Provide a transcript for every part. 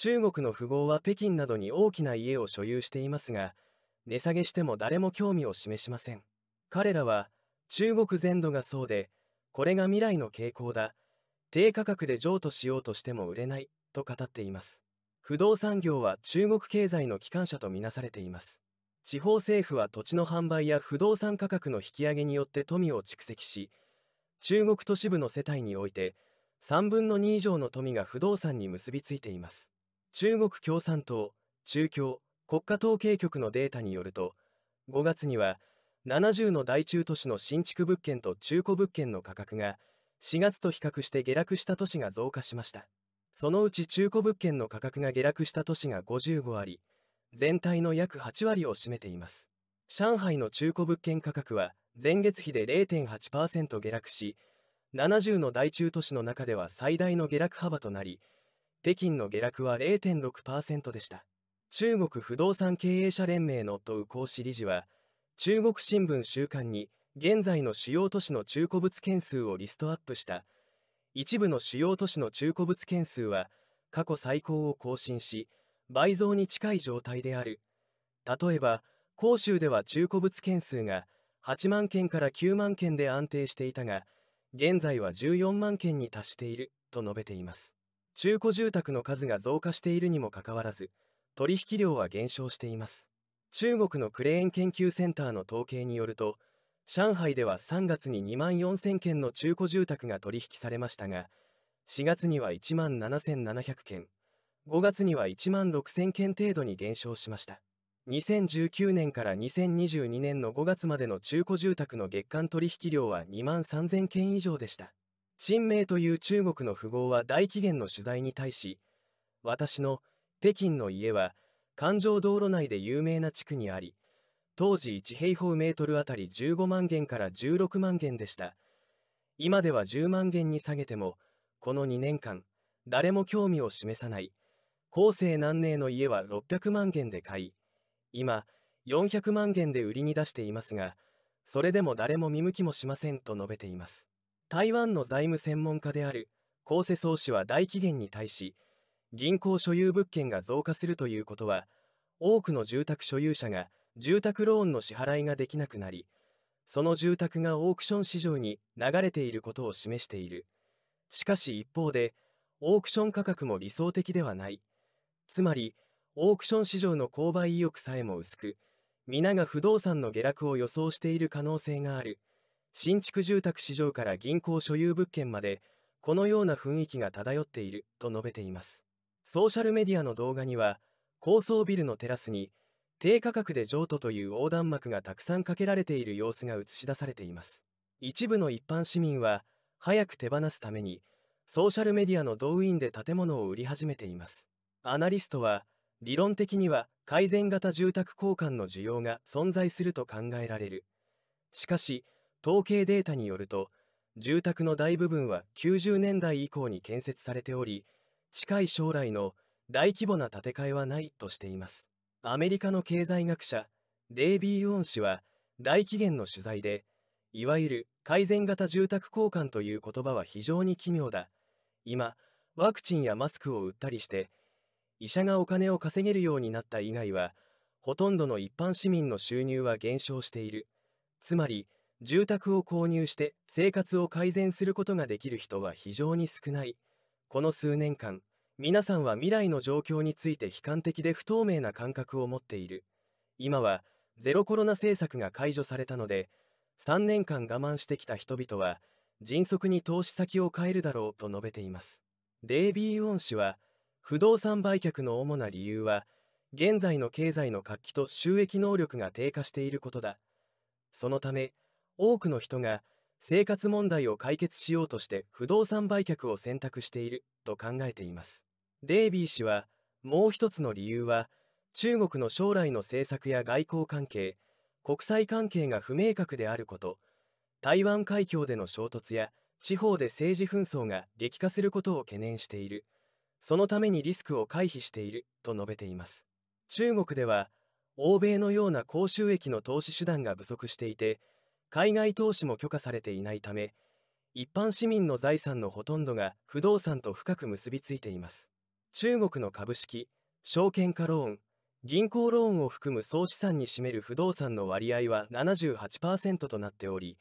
中国の富豪は北京などに大きな家を所有していますが値下げしても誰も興味を示しません。彼らは中国全土がそうでこれが未来の傾向だ。低価格で譲渡しようとしても売れないと語っています。不動産業は中国経済の機関車とみなされています。地方政府は土地の販売や不動産価格の引き上げによって富を蓄積し中国都市部の世帯において3分の2以上の富が不動産に結びついています。中国共産党中共国家統計局のデータによると5月には70の大中都市の新築物件と中古物件の価格が4月と比較して下落した都市が増加しました。そのうち中古物件の価格が下落した都市が55あり全体の約8割を占めています。上海の中古物件価格は前月比で0.8%下落し70の大中都市の中では最大の下落幅となり北京の下落は0.6%でした。中国不動産経営者連盟のと講師理事は中国新聞週刊に現在の主要都市の中古物件数をリストアップした。一部の主要都市の中古物件数は過去最高を更新し倍増に近い状態である。例えば広州では中古物件数が8万件から9万件で安定していたが現在は14万件に達していると述べています。中古住宅の数が増加しているにもかかわらず取引量は減少しています。中国のクレーン研究センターの統計によると上海では3月に2万4000件の中古住宅が取引されましたが4月には1万7700件5月には1万6000件程度に減少しました。2019年から2022年の5月までの中古住宅の月間取引量は2万3000件以上でした。陳明という中国の富豪は大紀元の取材に対し私の北京の家は環状道路内で有名な地区にあり当時1平方メートルあたり15万元から16万元でした。今では10万元に下げてもこの2年間誰も興味を示さない後世南寧の家は600万元で買い今400万元で売りに出していますがそれでも誰も見向きもしませんと述べています。台湾の財務専門家である高世宗氏は大紀元に対し銀行所有物件が増加するということは多くの住宅所有者が住宅ローンの支払いができなくなりその住宅がオークション市場に流れていることを示している。しかし一方でオークション価格も理想的ではない。つまりオークション市場の購買意欲さえも薄く皆が不動産の下落を予想している可能性がある。新築住宅市場から銀行所有物件までこのような雰囲気が漂っていると述べています。ソーシャルメディアの動画には高層ビルのテラスに低価格で譲渡という横断幕がたくさんかけられている様子が映し出されています。一部の一般市民は早く手放すためにソーシャルメディアの動員で建物を売り始めています。アナリストは理論的には改善型住宅交換の需要が存在すると考えられる。しかし統計データによると住宅の大部分は90年代以降に建設されており近い将来の大規模な建て替えはないとしています。アメリカの経済学者デイビー・ウォン氏は大紀元の取材でいわゆる改善型住宅交換という言葉は非常に奇妙だ。今ワクチンやマスクを売ったりして医者がお金を稼げるようになった以外はほとんどの一般市民の収入は減少している。つまり住宅を購入して生活を改善することができる人は非常に少ない。この数年間皆さんは未来の状況について悲観的で不透明な感覚を持っている。今はゼロコロナ政策が解除されたので3年間我慢してきた人々は迅速に投資先を変えるだろうと述べています。デイビー・ウォン氏は不動産売却の主な理由は現在の経済の活気と収益能力が低下していることだ。そのため多くの人が生活問題を解決しようとして不動産売却を選択していると考えています。デイビー氏はもう一つの理由は中国の将来の政策や外交関係国際関係が不明確であること台湾海峡での衝突や地方で政治紛争が激化することを懸念している。そのためにリスクを回避していると述べています。中国では欧米のような高収益の投資手段が不足していて海外投資も許可されていないため一般市民の財産のほとんどが不動産と深く結びついています。中国の株式証券化ローン銀行ローンを含む総資産に占める不動産の割合は78%となっており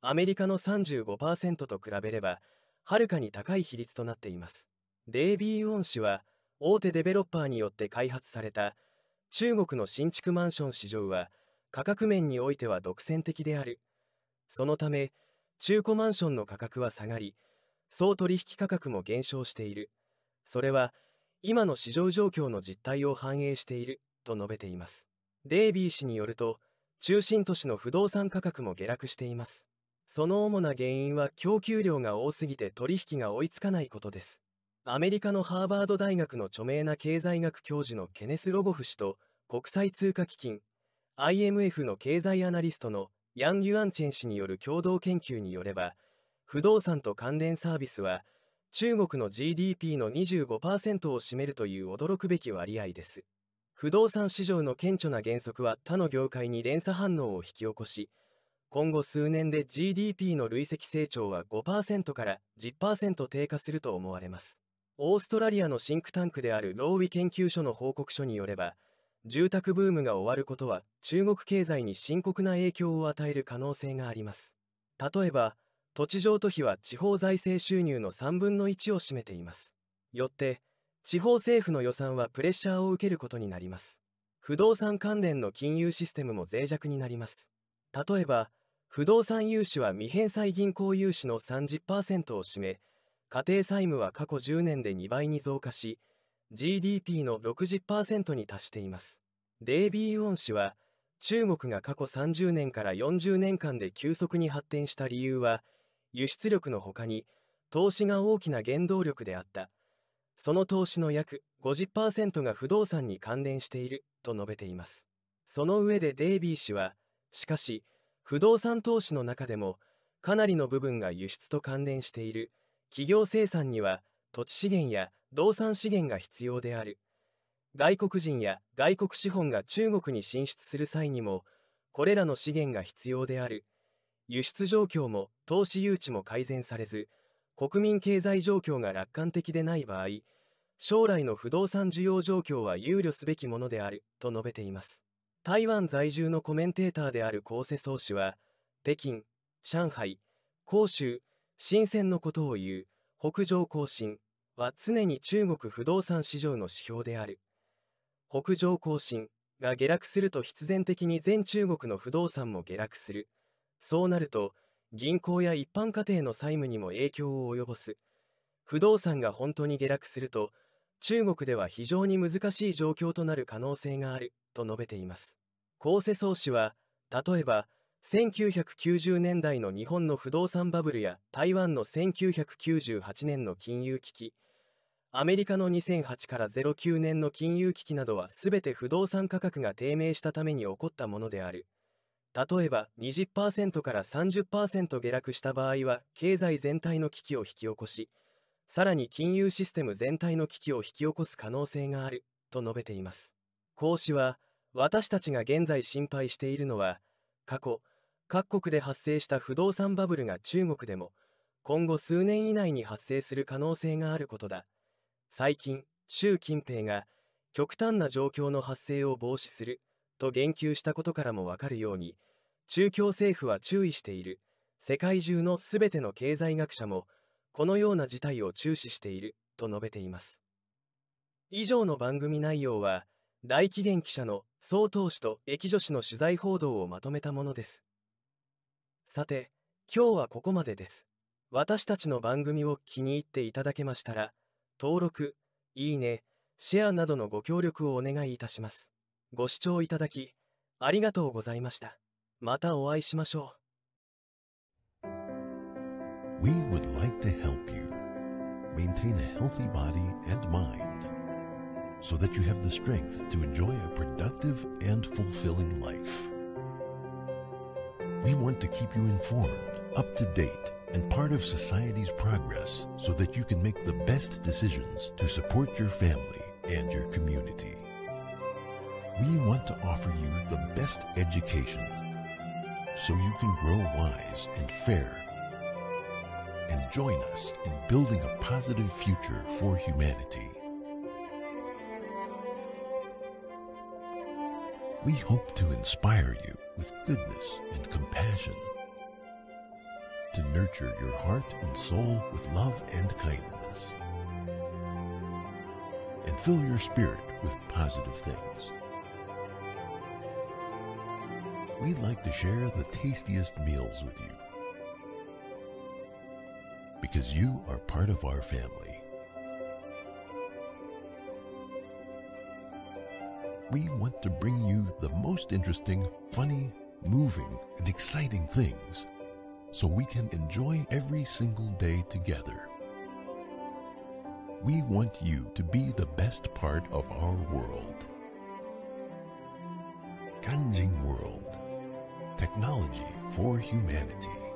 アメリカの35%と比べればはるかに高い比率となっています。デイビー・ウォン氏は大手デベロッパーによって開発された中国の新築マンション市場は価格面においては独占的である。そのため中古マンションの価格は下がり総取引価格も減少している。それは今の市場状況の実態を反映していると述べています。デイビー氏によると中心都市の不動産価格も下落しています。その主な原因は供給量が多すぎて取引が追いつかないことです。アメリカのハーバード大学の著名な経済学教授のケネス・ロゴフ氏と国際通貨基金 IMF の経済アナリストのヤン・ユアンチェン氏による共同研究によれば不動産と関連サービスは中国の GDP の25%を占めるという驚くべき割合です。不動産市場の顕著な減速は他の業界に連鎖反応を引き起こし今後数年で GDP の累積成長は5%から10%低下すると思われます。オーストラリアのシンクタンクであるローウィ研究所の報告書によれば住宅ブームが終わることは中国経済に深刻な影響を与える可能性があります。例えば土地譲渡費は地方財政収入の3分の1を占めています。よって地方政府の予算はプレッシャーを受けることになります。不動産関連の金融システムも脆弱になります。例えば不動産融資は未返済銀行融資の30%を占め家庭債務は過去10年で2倍に増加し GDP の60%に達しています。デイビー・ウォン氏は中国が過去30年から40年間で急速に発展した理由は輸出力のほかに投資が大きな原動力であった。その投資の約50%が不動産に関連していると述べています。その上でデイビー氏はしかし不動産投資の中でもかなりの部分が輸出と関連している。企業生産には土地資源や動産資源が必要である。外国人や外国資本が中国に進出する際にもこれらの資源が必要である。輸出状況も投資誘致も改善されず国民経済状況が楽観的でない場合将来の不動産需要状況は憂慮すべきものであると述べています。台湾在住のコメンテーターである高瀬宗氏は北京上海広州深センのことを言う北上更新は常に中国不動産市場の指標である。北上更新が下落すると必然的に全中国の不動産も下落する。そうなると銀行や一般家庭の債務にも影響を及ぼす。不動産が本当に下落すると中国では非常に難しい状況となる可能性があると述べています。高瀬宗氏は例えば1990年代の日本の不動産バブルや台湾の1998年の金融危機アメリカの2008から09年の金融危機などは全て不動産価格が低迷したために起こったものである。例えば20%から30%下落した場合は経済全体の危機を引き起こしさらに金融システム全体の危機を引き起こす可能性があると述べています。講師は私たちが現在心配しているのは過去各国で発生した不動産バブルが中国でも今後数年以内に発生する可能性があることだ。最近習近平が極端な状況の発生を防止すると言及したことからもわかるように中共政府は注意している世界中のすべての経済学者もこのような事態を注視していると述べています。以上の番組内容は大紀元記者の総統氏と駅女子の取材報道をまとめたものです。さて今日はここまでです。私たちの番組を気に入っていただけましたら登録、いいね、シェアなどのご協力をお願いいたします。ご視聴いただき、ありがとうございました。またお会いしましょう。We would like to help you maintain a healthy body and mind so that you have the strength to enjoy a productive and fulfilling life. We want to keep you informed, up to date, and part of society's progress so that you can make the best decisions to support your family and your community. We want to offer you the best education so you can grow wise and fair and join us in building a positive future for humanity. We hope to inspire you with goodness and compassion to nurture your heart and soul with love and kindness, and fill your spirit with positive things. We'd like to share the tastiest meals with you because you are part of our family. We want to bring you the most interesting, funny, moving, and exciting things so we can enjoy every single day together. We want you to be the best part of our world. Kanjing World Technology for Humanity.